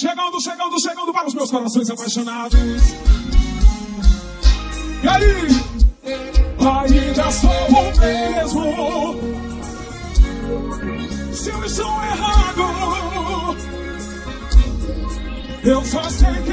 Chegando, chegando, chegando para os meus corações apaixonados. E aí? Ainda sou o mesmo. Se eu estou errado, eu só sei que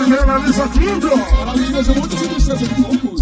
Gabriela Lisa Filho. Ela me deseja muitas circunstâncias de concurso.